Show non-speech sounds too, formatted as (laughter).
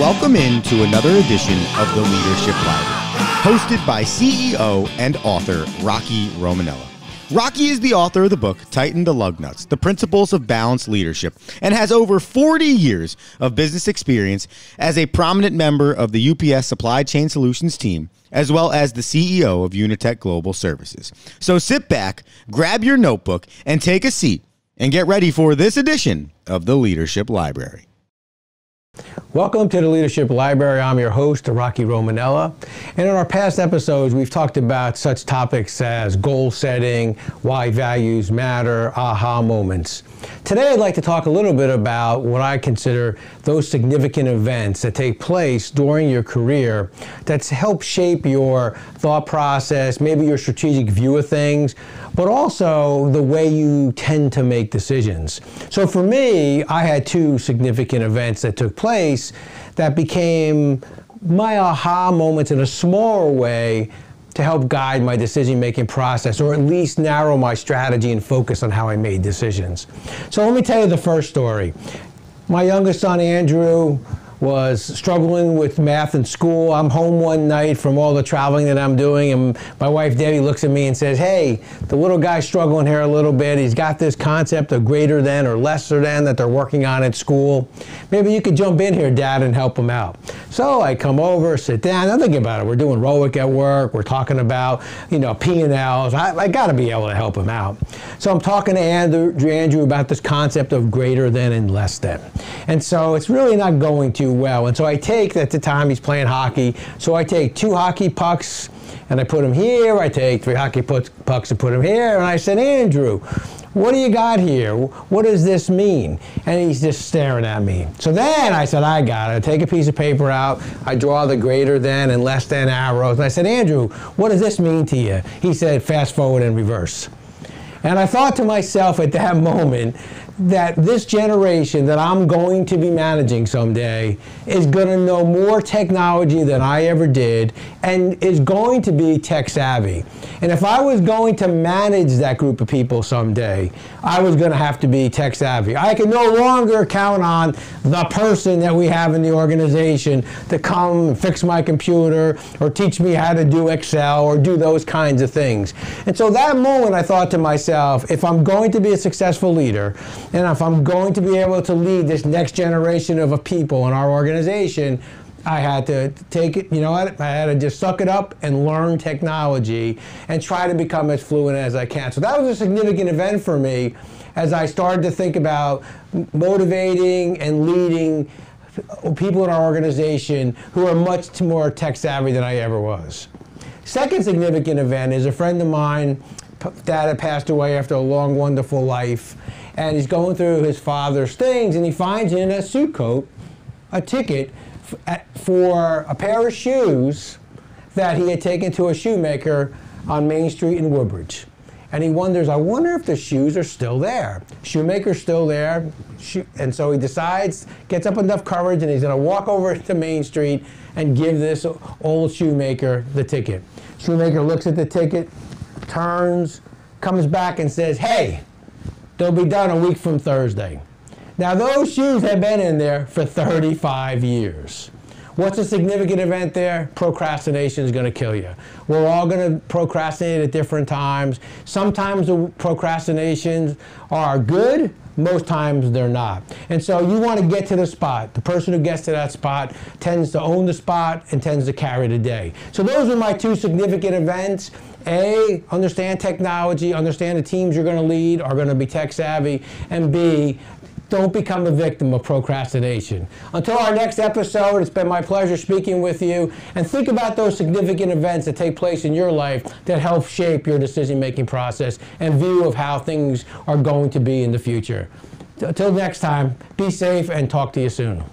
Welcome in to another edition of the Leadership Library, hosted by CEO and author Rocky Romanella. Rocky is the author of the book Tighten the Lug Nuts, The Principles of Balanced Leadership, and has over 40 years of business experience as a prominent member of the UPS Supply Chain Solutions team, as well as the CEO of UniTek Global Services. So sit back, grab your notebook, and take a seat, and get ready for this edition of the Leadership Library. Welcome to the Leadership Library. I'm your host, Rocky Romanella. And in our past episodes, we've talked about such topics as goal setting, why values matter, aha moments. Today, I'd like to talk a little bit about what I consider those significant events that take place during your career that help shape your thought process, maybe your strategic view of things, but also the way you tend to make decisions. So for me, I had two significant events that took place that became my aha moments in a smaller way to help guide my decision making process or at least narrow my strategy and focus on how I made decisions. So let me tell you the first story. My youngest son, Andrew, was struggling with math in school. I'm home one night from all the traveling that I'm doing, and my wife Debbie looks at me and says, Hey, the little guy's struggling here a little bit. He's got this concept of greater than or lesser than that they're working on at school. Maybe you could jump in here, Dad, and help him out. So I come over, sit down. I'm thinking about it. We're doing ROIC at work. We're talking about, you know, P&Ls. I, I got to be able to help him out. So I'm talking to Andrew, Andrew about this concept of greater than and less than. And so it's really not going too well. And so I take, at the time he's playing hockey, so I take two hockey pucks and I put them here. I take three hockey pucks and put them here. And I said, Andrew, what do you got here? What does this mean? And he's just staring at me. So then I said, I got it. I take a piece of paper out. I draw the greater than and less than arrows. And I said, Andrew, what does this mean to you? He said, fast forward and reverse. And I thought to myself at that (laughs) moment, that this generation that I'm going to be managing someday is going to know more technology than I ever did and is going to be tech savvy. And if I was going to manage that group of people someday, I was going to have to be tech savvy. I can no longer count on the person that we have in the organization to come and fix my computer or teach me how to do Excel or do those kinds of things. And so that moment I thought to myself, if I'm going to be a successful leader, and if I'm going to be able to lead this next generation of people in our organization, I had to take it, you know what? I had to just suck it up and learn technology and try to become as fluent as I can. So that was a significant event for me as I started to think about motivating and leading people in our organization who are much more tech savvy than I ever was. Second significant event is a friend of mine, dad had passed away after a long, wonderful life and he's going through his father's things, and he finds in a suit coat a ticket for a pair of shoes that he had taken to a shoemaker on Main Street in Woodbridge. And he wonders, I wonder if the shoes are still there. Shoemaker's still there. And so he decides, gets up enough courage, and he's going to walk over (laughs) to Main Street and give this old shoemaker the ticket. Shoemaker looks at the ticket, turns, comes back, and says, Hey, They'll be done a week from Thursday. Now, those shoes have been in there for 35 years. What's a significant event there? Procrastination is going to kill you. We're all going to procrastinate at different times. Sometimes the procrastinations are good, most times they're not. And so you want to get to the spot. The person who gets to that spot tends to own the spot and tends to carry the day. So those are my two significant events. A, understand technology, understand the teams you're going to lead are going to be tech savvy, and B, don't become a victim of procrastination. Until our next episode, it's been my pleasure speaking with you. And think about those significant events that take place in your life that help shape your decision making process and view of how things are going to be in the future. Until next time, be safe and talk to you soon.